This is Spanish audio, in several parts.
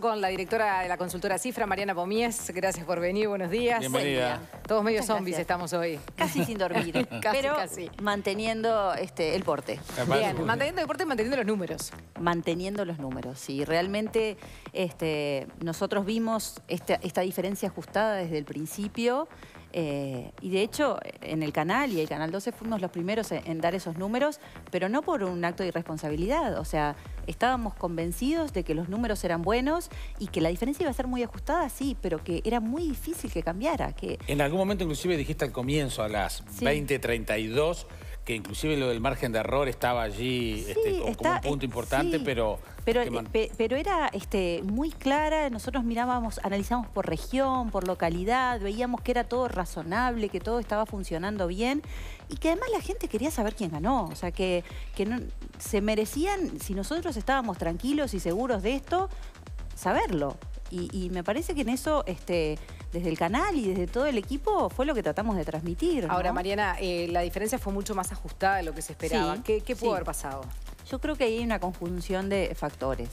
con la directora de la consultora Cifra, Mariana Pomies. Gracias por venir, buenos días. Bienvenida. Todos medio Muchas zombies gracias. estamos hoy. Casi sin dormir, Casi, pero casi. manteniendo este, el porte. Bien, manteniendo el deporte y manteniendo los números. Manteniendo los números. Y realmente este, nosotros vimos esta, esta diferencia ajustada desde el principio. Eh, y de hecho, en el canal y el Canal 12 fuimos los primeros en, en dar esos números, pero no por un acto de irresponsabilidad. O sea, estábamos convencidos de que los números eran buenos y que la diferencia iba a ser muy ajustada, sí, pero que era muy difícil que cambiara. Que En algún momento inclusive dijiste al comienzo, a las Sí. 20.32, que inclusive lo del margen de error estaba allí Sí, este, como, un punto eh, importante, sí. pero... Pero, eh, pe- pero era este, muy clara, nosotros mirábamos, analizamos por región, por localidad, veíamos que era todo razonable, que todo estaba funcionando bien y que además la gente quería saber quién ganó. O sea, que, que no- se merecían, si nosotros estábamos tranquilos y seguros de esto, saberlo. Y, y me parece que en eso, este, desde el canal y desde todo el equipo, fue lo que tratamos de transmitir. ¿no? Ahora, Mariana, eh, la diferencia fue mucho más ajustada de lo que se esperaba. Sí, ¿Qué, qué pudo sí. haber pasado? Yo creo que ahí hay una conjunción de factores.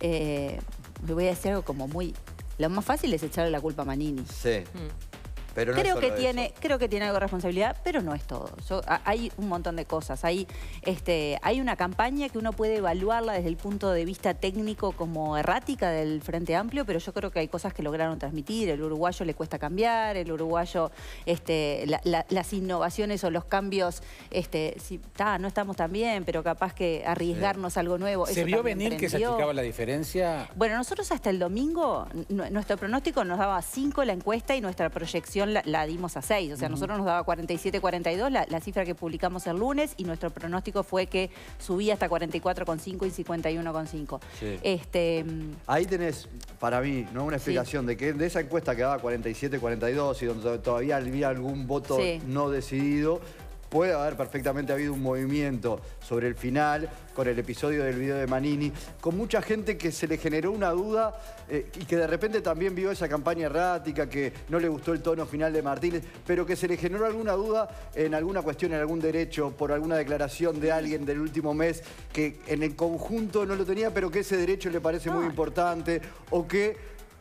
Eh, le voy a decir algo como muy... Lo más fácil es echarle la culpa a Manini. Sí. Mm. Pero no es creo que tiene, eso. creo que tiene algo de responsabilidad, pero no es todo. Yo- hay un montón de cosas. Hay, este, hay una campaña que uno puede evaluarla desde el punto de vista técnico como errática del Frente Amplio, pero yo creo que hay cosas que lograron transmitir. El uruguayo le cuesta cambiar, el uruguayo, este, la- la- las innovaciones o los cambios, este, si, ta, no estamos tan bien, pero capaz que arriesgarnos a algo nuevo. ¿Se eso vio venir que se achicaba la diferencia? Bueno, nosotros hasta el domingo, nu- nuestro pronóstico nos daba 5 la encuesta y nuestra proyección la, la dimos a 6. O sea, nosotros nos daba 47-42, la, la cifra que publicamos el lunes, y nuestro pronóstico fue que subía hasta 44,5 y 51,5. Sí. Este, Ahí tenés, para mí, ¿no? una explicación de que de esa encuesta que daba 47-42 y donde to- todavía había algún voto Sí. no decidido, puede haber perfectamente habido un movimiento sobre el final, con el episodio del video de Manini, con mucha gente que se le generó una duda eh, y que de repente también vio esa campaña errática, que no le gustó el tono final de Martínez, pero que se le generó alguna duda en alguna cuestión, en algún derecho, por alguna declaración de alguien del último mes, que en el conjunto no lo tenía, pero que ese derecho le parece muy No. importante, o que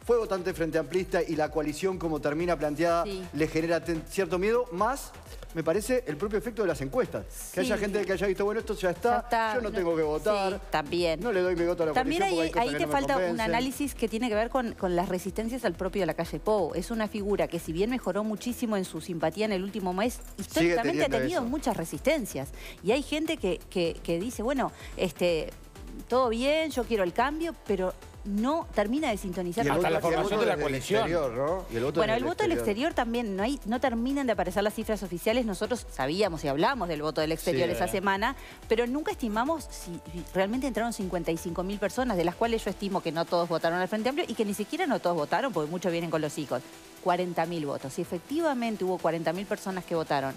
fue votante frente amplista y la coalición como termina planteada Sí. le genera cierto miedo, más me parece el propio efecto de las encuestas. Que haya gente que haya visto, bueno, esto ya está, Ya está, yo no, no- tengo que votar. sí, también. No le doy mi voto a la También hay ahí te no falta un análisis que tiene que ver con, con las resistencias al propio de la calle Pou. Es una figura que si bien mejoró muchísimo en su simpatía en el último mes, históricamente ha tenido eso. muchas resistencias. Y hay gente que, que- que dice, bueno, este, todo bien, yo quiero el cambio, pero no termina de sintonizar. Y el Hasta con la formación de la exterior, ¿no? Y el voto bueno, el voto del exterior también, no, hay, no terminan de aparecer las cifras oficiales. Nosotros sabíamos y hablamos del voto del exterior Sí, esa semana, pero nunca estimamos si si realmente entraron 55 mil personas, de las cuales yo estimo que no todos votaron al Frente Amplio y que ni siquiera no todos votaron, porque muchos vienen con los hijos. 40 mil votos. Si efectivamente hubo 40 mil personas que votaron,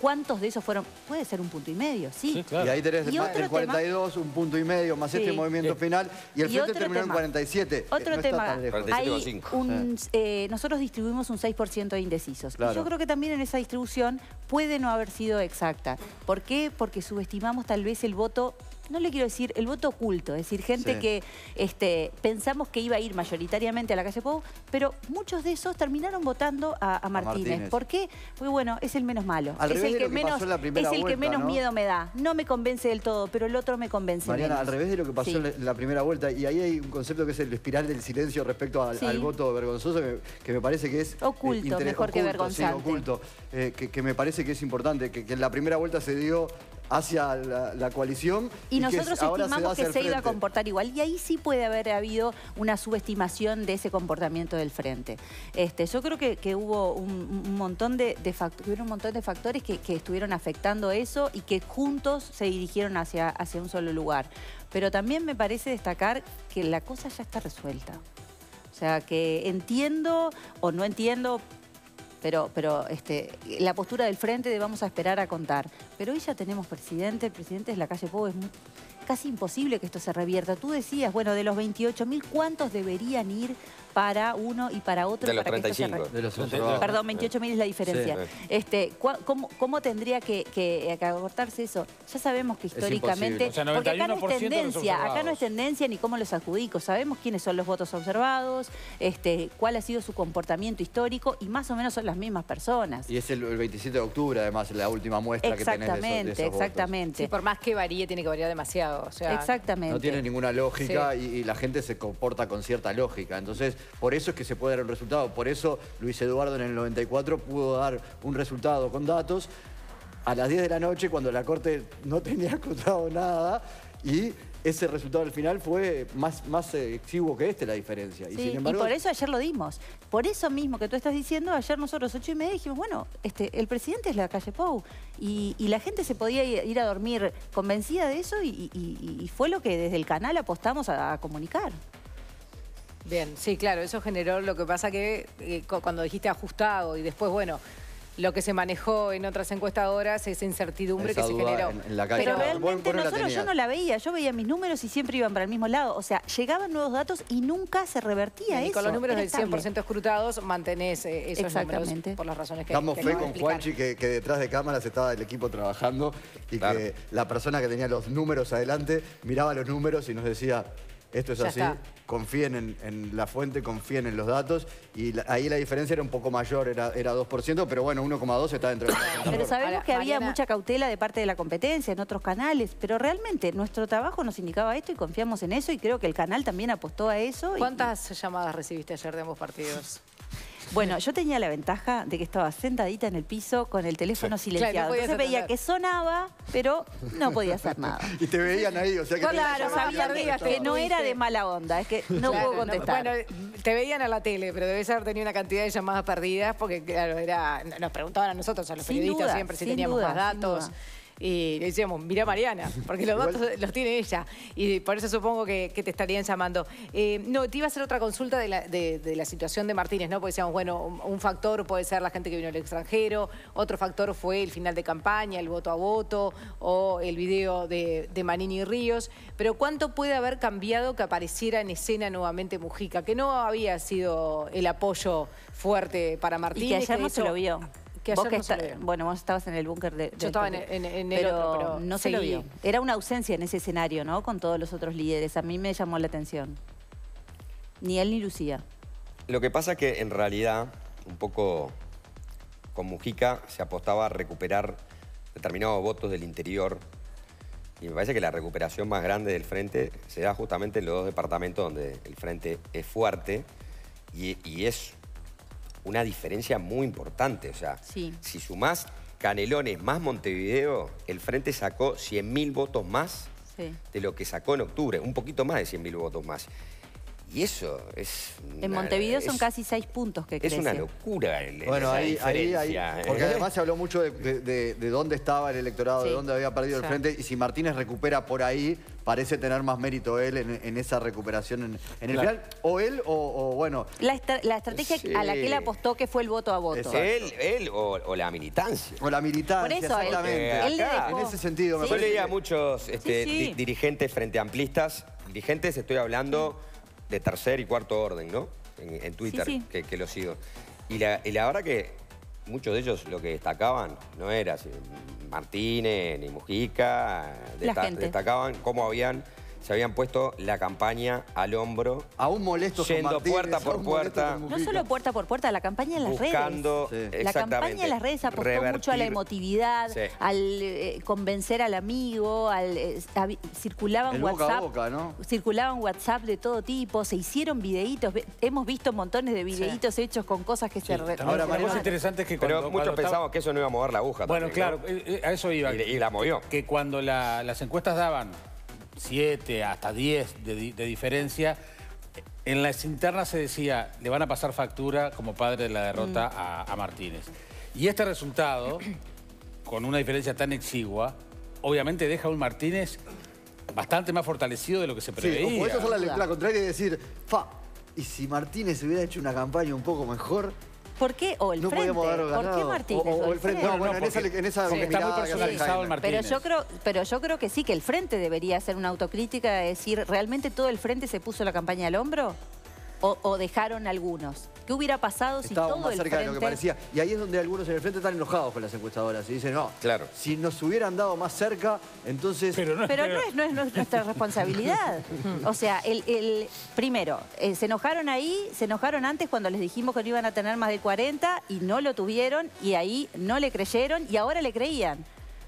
¿cuántos de esos fueron? Puede ser un punto y medio, sí. Sí, claro. Y ahí tenés Y el 42, un punto y medio, más Sí. este movimiento Sí. final. Y el Y frente terminó en tema. 47. Otro no tema, hay 47,5. un, eh, nosotros distribuimos un 6% de indecisos. Claro. Y yo creo que también en esa distribución puede no haber sido exacta. ¿Por qué? Porque subestimamos tal vez el voto, no le quiero decir, el voto oculto, es decir, gente Sí. que este, pensamos que iba a ir mayoritariamente a la calle Pou, pero muchos de esos terminaron votando a, a Martínez. Martínez. ¿Por qué? Porque bueno, es el menos malo. Al es revés el de que, lo que menos, pasó en la primera es el que menos ¿no? miedo me da. No me convence del todo, pero el otro me convence Mariana, menos. al revés de lo que pasó Sí. en la- primera vuelta, y ahí hay un concepto que es el espiral del silencio respecto al, Sí. al voto vergonzoso, que, que me parece que es... Oculto, interes- mejor que oculto, vergonzante. Sí, oculto, eh, que, que me parece que es importante, que, que en la primera vuelta se dio hacia la, la coalición Y que nosotros ahora estimamos que se iba a comportar igual. Y ahí sí puede haber habido una subestimación de ese comportamiento del frente. Este, yo creo que, que hubo un, un montón de, de fact- hubieron un montón de factores que, que estuvieron afectando eso y que juntos se dirigieron hacia, hacia un solo lugar. Pero también me parece destacar que la cosa ya está resuelta. O sea, que entiendo o no entiendo, pero, pero este, la postura del frente de vamos a esperar a contar. Pero hoy ya tenemos presidente, el presidente de la calle Pou, es casi imposible que esto se revierta. Tú decías, bueno, de los 28.000, ¿cuántos deberían ir para uno y para otro. De los para que esto se 35. re- De los. Perdón, 28 mil es la diferencia. Sí. Este, cómo, cómo tendría que, que, que acortarse eso? Ya sabemos que históricamente... O sea, porque acá no es 91% de los tendencia, acá no es tendencia ni cómo los adjudico. Sabemos quiénes son los votos observados, este, cuál ha sido su comportamiento histórico y más o menos son las mismas personas. Y es el, el 27 de octubre, además, la última muestra que tenés de esos, de Exactamente, esos votos. exactamente. Sí, por más que varíe, tiene que variar demasiado. O sea, Exactamente. No tiene ninguna lógica y, y la gente se comporta con cierta lógica. Entonces, por eso es que se puede dar un resultado. Por eso Luis Eduardo en el 94 pudo dar un resultado con datos a las 10 de la noche cuando la Corte no tenía acotado nada y ese resultado al final fue más, más eh, exiguo que este la diferencia. Y Sí, sin embargo, y por eso ayer lo dimos. Por eso mismo que tú estás diciendo, ayer nosotros ocho y media dijimos, bueno, este, el presidente es la calle Pou. Y, y la gente se podía ir a dormir convencida de eso y, y- y fue lo que desde el canal apostamos a, a comunicar. Bien, sí, claro, eso generó lo que pasa que eh, cu- cuando dijiste ajustado y después, bueno, lo que se manejó en otras encuestadoras, esa incertidumbre Esa que se generó. en- en la calle. Pero Claro, realmente nosotros yo no la veía, yo veía mis números y siempre iban para el mismo lado. O sea, llegaban nuevos datos y nunca se revertía y eso. con los números del 100% estable. escrutados mantenés eh, esos Exactamente. números por las razones que Damos que fe con. Juanchi que, que detrás de cámaras estaba el equipo trabajando y Claro. que la persona que tenía los números adelante miraba los números y nos decía, esto es Ya así, está. confíen en, en la fuente, confíen en los datos. Y la- ahí la diferencia era un poco mayor, era, era 2%, pero bueno, 1,2 está dentro del Pero sabemos Ahora, que había Mariana- mucha cautela de parte de la competencia en otros canales, pero realmente nuestro trabajo nos indicaba esto y confiamos en eso y creo que el canal también apostó a eso. y- ¿Cuántas llamadas recibiste ayer de ambos partidos? Bueno, yo tenía la ventaja de que estaba sentadita en el piso con el teléfono silenciado. Claro, no Entonces veía que sonaba, pero no podía hacer nada. Y te veían ahí, o sea que... te- Claro, sabía que, que que no era de mala onda, es que no Claro, puedo contestar. bueno, te veían a la tele, pero debes haber tenido una cantidad de llamadas perdidas porque, claro, era, nos preguntaban a nosotros, a los Sin periodistas, duda, siempre si teníamos duda, más sin datos. Y le decíamos, mira Mariana, porque los datos los tiene ella. Y por eso supongo que, que te estarían llamando. Eh, no, te iba a hacer otra consulta de la, de- de la situación de Martínez, ¿no? Porque decíamos, bueno, un, un factor puede ser la gente que vino del extranjero, otro factor fue el final de campaña, el voto a voto, o el video de, de Manini y Ríos. Pero ¿cuánto puede haber cambiado que apareciera en escena nuevamente Mujica? Que no había sido el apoyo fuerte para Martínez. Y que ayer no se lo vio. Que Vos que no se lo. Bueno, vos estabas en el búnker de, Yo estaba en- toque. en- en el otro, pero no se lo vio. Era una ausencia en ese escenario, ¿no? Con todos los otros líderes. A mí me llamó la atención. Ni él ni Lucía. Lo que pasa es que en realidad, un poco con Mujica se apostaba a recuperar determinados votos del interior. Y me parece que la recuperación más grande del frente se da justamente en los dos departamentos donde el frente es fuerte y, y es una diferencia muy importante. O sea, Sí. si sumás Canelones más Montevideo, el frente sacó 100.000 votos más Sí. de lo que sacó en octubre, un poquito más de 100.000 votos más. Y eso es... En una- Montevideo son es- casi seis puntos que Es crece. una locura el, Bueno, esa ahí, ahí, ahí, diferencia, ¿eh? porque además se habló mucho de, de- de- de dónde estaba el electorado, Sí. de dónde había perdido el frente, y si Martínez recupera por ahí, parece tener más mérito él en, en esa recuperación en, en el Claro. final, o él, o, o, bueno, La, estra- la estrategia Sí. a la que él apostó que fue el voto a voto. Exacto. Él, él o, o la militancia. o la militancia, Por eso, exactamente. él le Acá, dejó- en ese sentido, me Sí. Yo parece leía a muchos este, Sí, sí. di- dirigentes frente amplistas. Dirigentes, estoy hablando de tercer y cuarto orden, ¿no? En, en Twitter, Sí, sí. Que, que lo sigo. Y la, y la verdad que muchos de ellos lo que destacaban no era Martínez ni Mujica, destacaban cómo habían, se habían puesto la campaña al hombro Aún molestos con Yendo Martínez, puerta por puerta. No solo puerta por puerta, la campaña en las buscando redes. Sí. La campaña en las redes apostó revertir- mucho a la emotividad, Sí. al eh, convencer al amigo, al, eh, habi- circulaban El boca a WhatsApp. boca, ¿no? Circulaban WhatsApp de todo tipo, se hicieron videitos. Hemos visto montones de videitos hechos con cosas que se Ahora, cosa Mariana- interesante es que Pero muchos pensaban que eso no iba a mover la aguja. Bueno, también, claro, ¿no? eh, eh, a eso iba. Y, y la movió. Que cuando la- las encuestas daban 7 hasta 10 de, di- de diferencia, en las internas se decía, le van a pasar factura como padre de la derrota Mm. a, a Martínez. Y este resultado, con una diferencia tan exigua, obviamente deja a un Martínez bastante más fortalecido de lo que se preveía. o podés hacer la lectura contraria y decir, fa, y si Martínez hubiera hecho una campaña un poco mejor, ¿Por qué? O el no frente. ¿Por qué Martínez? O, o o el frente. No, No, no, bueno, en esa, en esa porque está muy personalizado el. Martínez. Pero yo, creo, pero yo creo que sí, que el frente debería hacer una autocrítica de decir, ¿realmente todo el frente se puso la campaña al hombro? O, o dejaron algunos. ¿Qué hubiera pasado si Estábamos todo más el cerca frente... de lo que parecía. Y ahí es donde algunos en el frente están enojados con las encuestadoras. Y dicen, no, Claro. si nos hubieran dado más cerca, entonces... Pero no, Pero no es, no es nuestra responsabilidad. O sea, el, el- primero, eh, se enojaron ahí, se enojaron antes cuando les dijimos que no iban a tener más de 40 y no lo tuvieron y ahí no le creyeron y ahora le creían.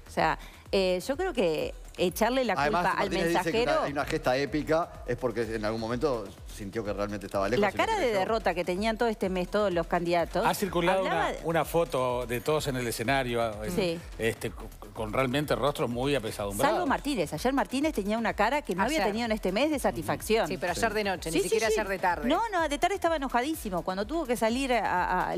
O sea, eh, yo creo que echarle la Además, culpa al Martínez dice que mensajero... una- hay una gesta épica, es porque en algún momento sintió que realmente estaba lejos. La cara de derrota que tenían todo este mes todos los candidatos... Ha circulado una, hablaba de- una foto de todos en el escenario, en- Sí. este, con, realmente rostros muy apesadumbrados. Salvo Martínez. Ayer Martínez tenía una cara que no había tenido en este mes de satisfacción. Sí, pero ayer de noche, ni Sí, siquiera sí. ayer de tarde. No, no, de tarde estaba enojadísimo. Cuando tuvo que salir a, a- a-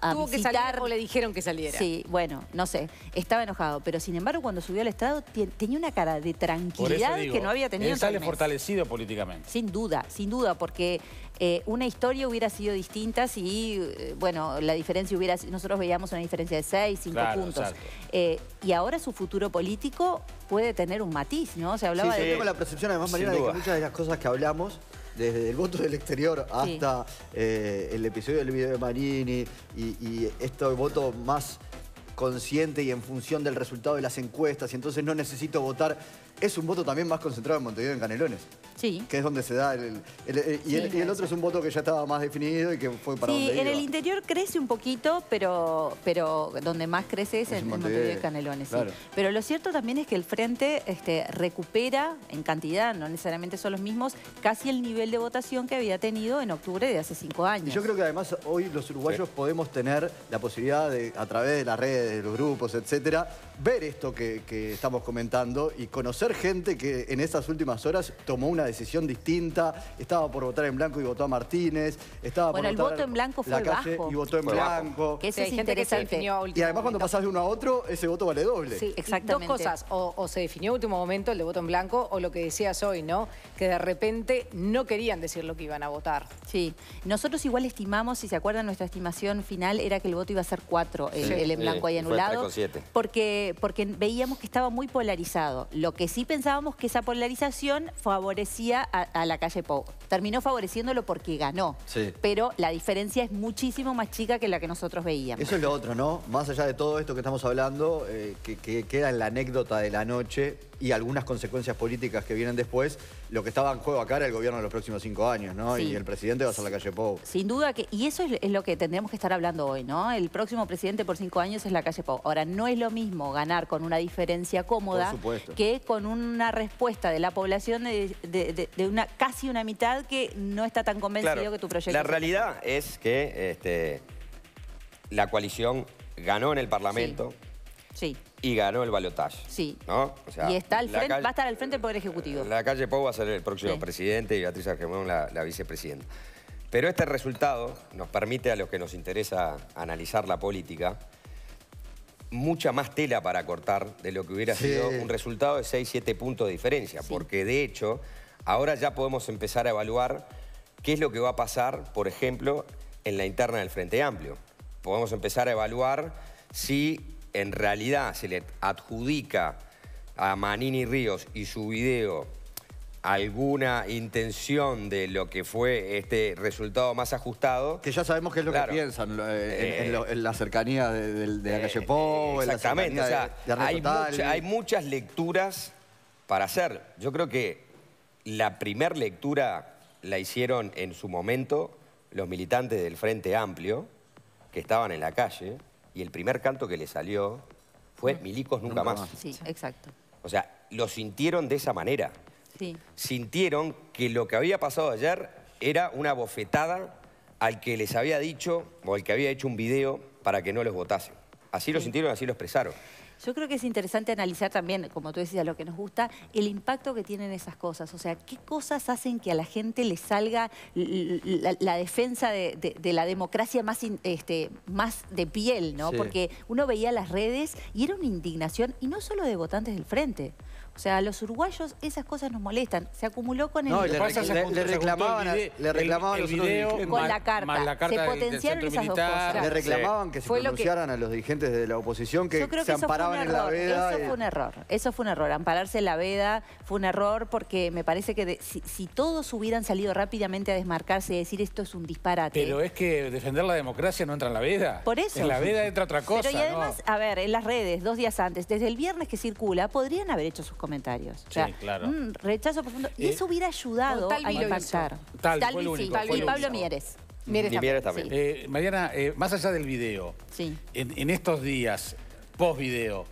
a Tuvo que visitar... salir o le dijeron que saliera. Sí, bueno, no sé, estaba enojado. Pero sin embargo, cuando subió al estrado, tenía una cara de tranquilidad digo, que no había tenido él en sale mes. fortalecido políticamente. Sin duda, sin duda, porque eh, una historia hubiera sido distinta si, eh, bueno, la diferencia hubiera sido, nosotros veíamos una diferencia de 6, 5 Claro, puntos. Eh, y ahora su futuro político puede tener un matiz, ¿no? Se hablaba Sí, sí, de... tengo la percepción además, Mariana, de que muchas de las cosas que hablamos, desde el voto del exterior hasta eh, el episodio del video de Marini y, y este voto más consciente y en función del resultado de las encuestas, y entonces no necesito votar, es un voto también más concentrado en Montevideo y en Canelones, Sí. que es donde se da el... el- el- y, el, y el otro es un voto que ya estaba más definido y que fue para Sí, donde en el interior crece un poquito, pero, pero donde más crece es, Es en, Montevideo, Montevideo y Canelones. sí. Pero lo cierto también es que el Frente este, recupera en cantidad, no necesariamente son los mismos, casi el nivel de votación que había tenido en octubre de hace cinco años. Y yo creo que además hoy los uruguayos podemos tener la posibilidad de, a través de las redes, de los grupos, etcétera, ver esto que, que estamos comentando y conocer gente que en esas últimas horas tomó una decisión distinta, estaba por votar en blanco y votó a Martínez, estaba Bueno, por el votar voto en blanco la fue calle bajo. y votó en Fue bajo. blanco. Que Sí, eso hay es gente que se interesante. definió a último Y además cuando pasás de uno a otro, ese voto vale doble. Sí, exactamente. Dos cosas, o, o se definió a último momento el de voto en blanco, o lo que decías hoy, ¿no? Que de repente no querían decir lo que iban a votar. Sí, nosotros igual estimamos, si se acuerdan, nuestra estimación final era que el voto iba a ser cuatro, el, Sí. el en blanco Sí, y y fue anulado, 3,7. porque, porque veíamos que estaba muy polarizado. Lo que sí pensábamos que esa polarización favorecía a, a la calle Pou. Terminó favoreciéndolo porque ganó, Sí. pero la diferencia es muchísimo más chica que la que nosotros veíamos. Eso es lo otro, ¿no? Más allá de todo esto que estamos hablando, eh, que, que queda en la anécdota de la noche y algunas consecuencias políticas que vienen después, lo que estaba en juego acá era el gobierno de los próximos cinco años, ¿no? Sí. Y el presidente va a ser la calle Pou. Sin duda que, y eso es, lo que tendríamos que estar hablando hoy, ¿no? El próximo presidente por cinco años es la calle Pau. Ahora, no es lo mismo ganar con una diferencia cómoda que con una respuesta de la población de, de- de- de una casi una mitad que no está tan convencido Claro, que tu proyecto la realidad es que este, la coalición ganó en el Parlamento Sí, y ganó el balotaje. sí. ¿no? O sea, y está al frente, calle- va a estar al frente del Poder Ejecutivo. La calle Pou va a ser el próximo Sí. presidente y Beatriz Argemón la, la vicepresidenta. Pero este resultado nos permite a los que nos interesa analizar la política mucha más tela para cortar de lo que hubiera Sí. sido un resultado de 6, 7 puntos de diferencia. Porque de hecho, ahora ya podemos empezar a evaluar qué es lo que va a pasar, por ejemplo, en la interna del Frente Amplio. Podemos empezar a evaluar si en realidad se le adjudica a Manini Ríos y su video alguna intención de lo que fue este resultado más ajustado. Que ya sabemos qué es lo Claro. que piensan eh, en, en Eh, lo- en la cercanía de, de- de la calle Eh, Pou, en la Exactamente, o sea, de, hay, mucha- hay muchas lecturas para hacer. Yo creo que la primer lectura la hicieron en su momento los militantes del Frente Amplio, que estaban en la calle, y el primer canto que le salió fue Milicos nunca, Nunca más. más. Sí, exacto. O sea, lo sintieron de esa manera. Sí. Sintieron que lo que había pasado ayer era una bofetada al que les había dicho o al que había hecho un video para que no los votasen. Así lo sintieron, así lo expresaron. Yo creo que es interesante analizar también, como tú decías, lo que nos gusta, el impacto que tienen esas cosas. O sea, qué cosas hacen que a la gente le salga la, la defensa de, de- de la democracia más, in- este, más de piel, ¿no? Sí. Porque uno veía las redes y era una indignación, y no solo de votantes del frente. O sea, a los uruguayos esas cosas nos molestan. Se acumuló con el... No, le pasa le- el reclamaban a- vide- le reclamaban el- los el video. Con más- la carta. más la Se carta del- del potenciaron esas dos cosas. Le Sí. reclamaban que se Fue que- pronunciaran a los dirigentes de la oposición que Yo creo se que amparaban en la veda. Eso y- fue un error. Eso fue un error. Ampararse en la veda fue un error porque me parece que de- si, si todos hubieran salido rápidamente a desmarcarse y decir esto es un disparate. Pero es que defender la democracia no entra en la veda. Por eso. En la veda entra otra cosa, Pero y además, ¿no? a ver, en las redes, dos días antes, desde el viernes que circula, podrían haber hecho sus comentarios. O sea, Sí, claro. mm, rechazo profundo. Y Eh, eso hubiera ayudado a impactar. Fue único, Talvi fue y el Pablo. Mieres. Mieres también. Eh, Mariana, eh, más allá del video, Sí. en, en estos días, post video,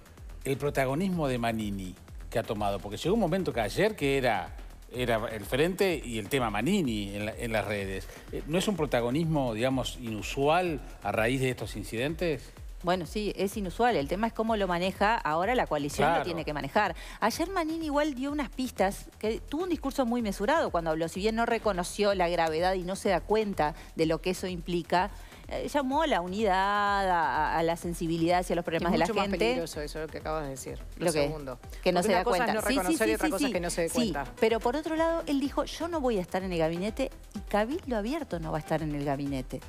el protagonismo de Manini que ha tomado, porque llegó un momento que ayer que era, era el frente y el tema Manini en, la- en las redes. ¿No es un protagonismo, digamos, inusual a raíz de estos incidentes? Bueno, sí, es inusual. El tema es cómo lo maneja. Ahora la coalición Claro. lo tiene que manejar. Ayer Manini igual dio unas pistas, que tuvo un discurso muy mesurado cuando habló. Si bien no reconoció la gravedad y no se da cuenta de lo que eso implica, eh, llamó a la unidad, a, a la sensibilidad hacia los Es problemas de la mucho más gente. peligroso eso lo que acabas de decir. Lo, Lo que, segundo. que no Porque se una da cosa cuenta. es no Sí, sí, sí, y otra sí, cosa es que no se dé Sí, cuenta. pero por otro lado, él dijo, yo no voy a estar en el gabinete y Cabildo Abierto no va a estar en el gabinete.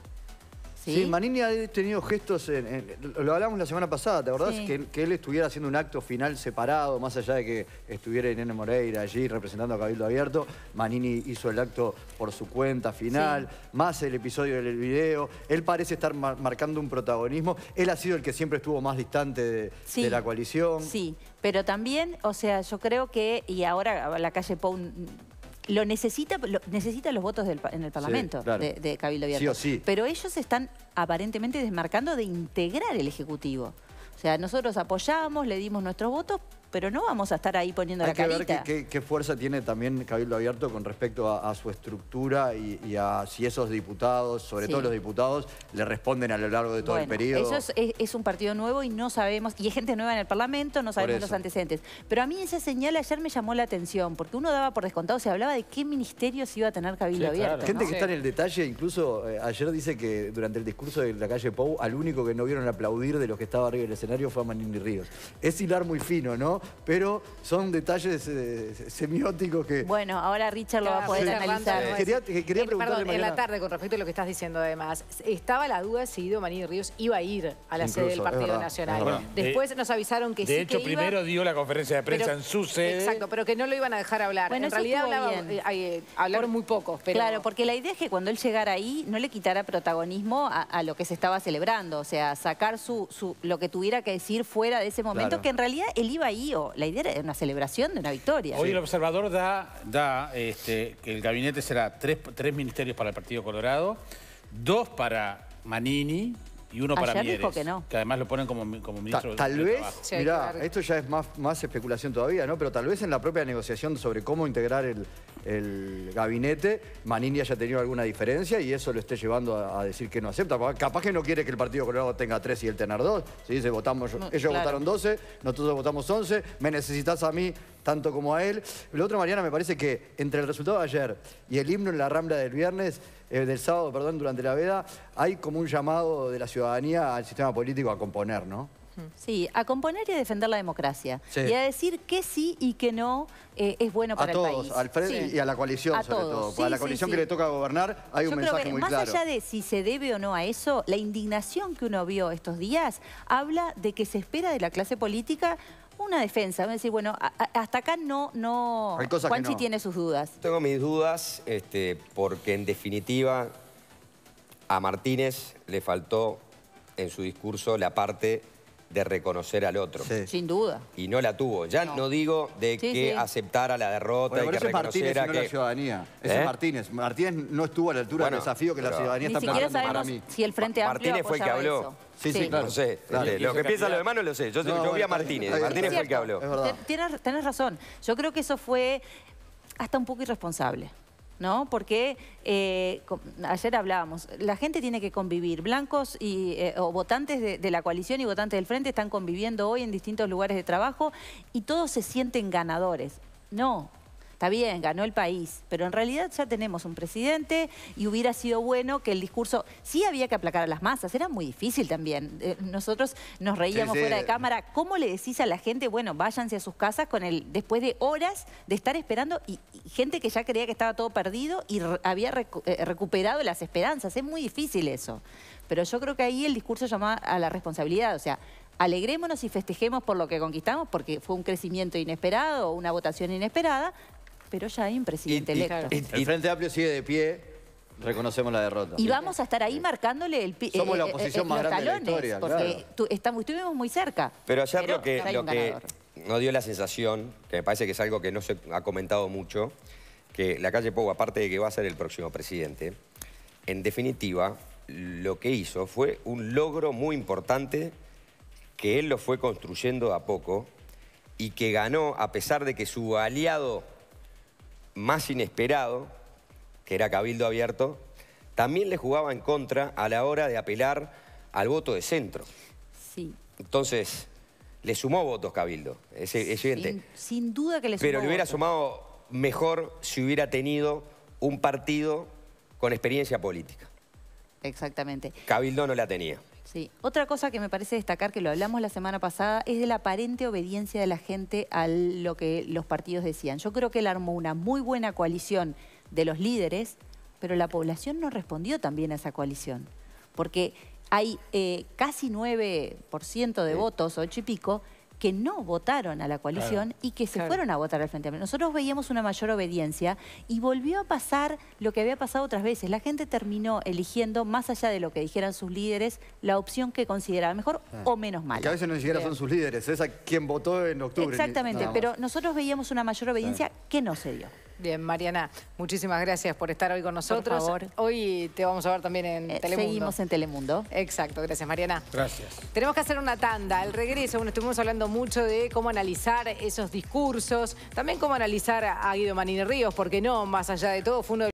¿Sí? Sí, Manini ha tenido gestos, en- en- lo hablamos la semana pasada, ¿te acordás? Sí. Que, que él estuviera haciendo un acto final separado, más allá de que estuviera Irene Moreira allí representando a Cabildo Abierto. Manini hizo el acto por su cuenta final, más el episodio del video. Él parece estar mar- marcando un protagonismo. Él ha sido el que siempre estuvo más distante de, de la coalición. Sí, pero también, o sea, yo creo que, y ahora la calle Pou lo necesita, lo- necesita los votos del en el Parlamento claro. de, de Cabildo Sí Abierto. o sí. Pero ellos están aparentemente desmarcando de integrar el Ejecutivo. O sea, nosotros apoyamos, le dimos nuestros votos, pero no vamos a estar ahí poniendo Hay la que ver carita. qué, qué- qué fuerza tiene también Cabildo Abierto con respecto a, a su estructura y, y a si esos diputados, sobre Sí. todo los diputados, le responden a lo largo de todo el periodo. Eso es, es- es un partido nuevo y no sabemos, y es gente nueva en el Parlamento, no sabemos los antecedentes. Pero a mí esa señal ayer me llamó la atención, porque uno daba por descontado, se hablaba de qué ministerios iba a tener Cabildo Sí, Abierto. claro. Gente ¿no? que está en el detalle, incluso eh, ayer dice que durante el discurso de la calle Pou, al único que no vieron aplaudir de los que estaba arriba del escenario fue a Manini Ríos. Es hilar muy fino, ¿no? Pero son detalles eh, semióticos que... Bueno, ahora Richard lo va a poder analizar. Quería- quería Eh, preguntarle, Perdón, en la tarde, con respecto a lo que estás diciendo además, estaba la duda si Guido Maní Ríos iba a ir a la Incluso, sede del Partido verdad, Nacional. Después nos avisaron que de sí hecho, que iba, primero dio la conferencia de prensa pero- en su sede. Exacto, pero que no lo iban a dejar hablar. Bueno, en realidad hablaba- eh, eh, hablaron muy pocos, pero... Claro, porque la idea es que cuando él llegara ahí no le quitara protagonismo a, a lo que se estaba celebrando, o sea, sacar su, su- lo que tuviera que decir fuera de ese momento, Claro. que en realidad él iba ahí, o la idea era una celebración de una victoria. Hoy el observador da, da este, que el gabinete será tres, tres ministerios para el Partido Colorado, dos para Manini y uno para Ayer Mieres. dijo que no. además lo ponen como, como Ta- ministro tal de vez, Trabajo. Sí, hay que mirá, esto ya es más, más especulación todavía, ¿no? Pero tal vez en la propia negociación sobre cómo integrar el, el gabinete, Manini haya tenido alguna diferencia y eso lo esté llevando a, a decir que no acepta. Capaz que no quiere que el Partido Colorado tenga tres y él tener dos. Si dice, votamos, No, ellos claro. votaron 12, nosotros votamos 11, me necesitas a mí tanto como a él. Lo otro, Mariana, me parece que entre el resultado de ayer y el himno en la Rambla del viernes, eh, del sábado, perdón, durante la veda, hay como un llamado de la ciudadanía al sistema político a componer, ¿no? Sí, a componer y a defender la democracia. Sí. Y a decir que sí y que no eh, es bueno A para todos, el país. al frente Sí. y a la coalición A sobre todos. todo. Sí, Para la coalición que le toca gobernar hay Yo un mensaje que muy más claro. allá de si se debe o no a eso, la indignación que uno vio estos días habla de que se espera de la clase política una defensa. Es decir, bueno, a- a- hasta acá no, no. Hay cosas que Juanchi no. tiene sus dudas. Tengo mis dudas este, porque en definitiva a Martínez le faltó en su discurso la parte de reconocer al otro. Sí. Sin duda. Y no la tuvo. Ya no, digo de Sí, que sí. aceptara la derrota Bueno, y que ese es Martínez reconociera no que... la ciudadanía. Ese ¿Eh? es Martínez. Martínez no estuvo a la altura Bueno, del desafío que la ciudadanía está planteando para mí. si el Frente Amplio Martínez fue el que habló. eso. Sí, sí, claro. No sé, Claro. Y lo que piensa candidato- lo demás no lo sé. Yo, No, yo vi a Martínez. Martínez fue el que habló. Es verdad. Ten- Tenés, tenés razón. Yo creo que eso fue hasta un poco irresponsable. ¿No? Porque eh, ayer hablábamos, la gente tiene que convivir. Blancos y, eh, o votantes de, de la coalición y votantes del frente están conviviendo hoy en distintos lugares de trabajo y todos se sienten ganadores. No. Está bien, ganó el país, pero en realidad ya tenemos un presidente y hubiera sido bueno que el discurso, sí había que aplacar a las masas, era muy difícil también. Eh, nosotros nos reíamos Sí, sí. fuera de cámara, ¿cómo le decís a la gente, bueno, váyanse a sus casas con el, después de horas de estar esperando y, y gente que ya creía que estaba todo perdido y re- había recu- eh, recuperado las esperanzas? Es muy difícil eso. Pero yo creo que ahí el discurso llama a la responsabilidad, o sea, alegrémonos y festejemos por lo que conquistamos, porque fue un crecimiento inesperado, una votación inesperada, pero ya hay un presidente Y- y- electo. y- El Frente Amplio sigue de pie, reconocemos la derrota. Y vamos a estar ahí marcándole el, Somos la eh, eh, oposición eh, más los grande de la talones, historia, porque claro. tu- estamos, estuvimos muy cerca. Pero ayer Pero lo que, lo que nos dio la sensación, que me parece que es algo que no se ha comentado mucho, que la calle Pou, aparte de que va a ser el próximo presidente, en definitiva, lo que hizo fue un logro muy importante que él lo fue construyendo a poco y que ganó a pesar de que su aliado más inesperado, que era Cabildo Abierto, también le jugaba en contra a la hora de apelar al voto de centro. Sí. Entonces, le sumó votos Cabildo, es, es evidente. Sin, sin duda que le Pero sumó le hubiera votos. sumado mejor si hubiera tenido un partido con experiencia política. Exactamente. Cabildo no la tenía. Sí. Otra cosa que me parece destacar, que lo hablamos la semana pasada, es de la aparente obediencia de la gente a lo que los partidos decían. Yo creo que él armó una muy buena coalición de los líderes, pero la población no respondió también a esa coalición. Porque hay eh, casi 9% de votos, 8 y pico, que no votaron a la coalición y que se Claro. fueron a votar al Frente Amplio. Nosotros veíamos una mayor obediencia y volvió a pasar lo que había pasado otras veces. La gente terminó eligiendo, más allá de lo que dijeran sus líderes, la opción que consideraba mejor o menos mala. Que a veces no ni siquiera son sus líderes, es a quien votó en octubre. Exactamente, pero nosotros veíamos una mayor obediencia que no se dio. Bien, Mariana, muchísimas gracias por estar hoy con nosotros. favor. Hoy te vamos a ver también en Eh, Telemundo. seguimos en Telemundo. Exacto, gracias Mariana. Gracias. Tenemos que hacer una tanda. Al regreso, bueno, estuvimos hablando mucho de cómo analizar esos discursos, también cómo analizar a Guido Manini Ríos, porque no, más allá de todo, fue uno de